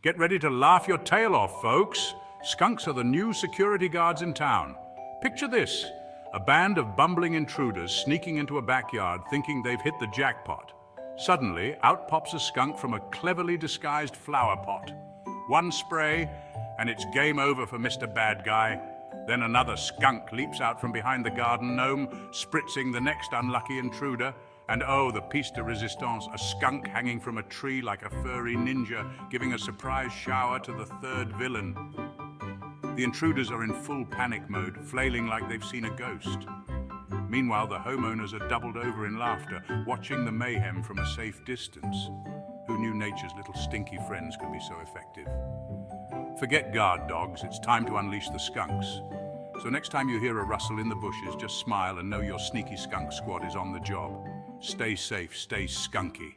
Get ready to laugh your tail off, folks. Skunks are the new security guards in town. Picture this a band of bumbling intruders sneaking into a backyard thinking they've hit the jackpot. Suddenly, out pops a skunk from a cleverly disguised flower pot. One spray, and it's game over for Mr. Bad Guy. Then another skunk leaps out from behind the garden gnome, spritzing the next unlucky intruder. And oh, the piece de resistance, a skunk hanging from a tree like a furry ninja, giving a surprise shower to the third villain. The intruders are in full panic mode, flailing like they've seen a ghost. Meanwhile, the homeowners are doubled over in laughter, watching the mayhem from a safe distance. Who knew nature's little stinky friends could be so effective? Forget guard dogs, it's time to unleash the skunks. So next time you hear a rustle in the bushes, just smile and know your sneaky skunk squad is on the job. Stay safe, stay skunky.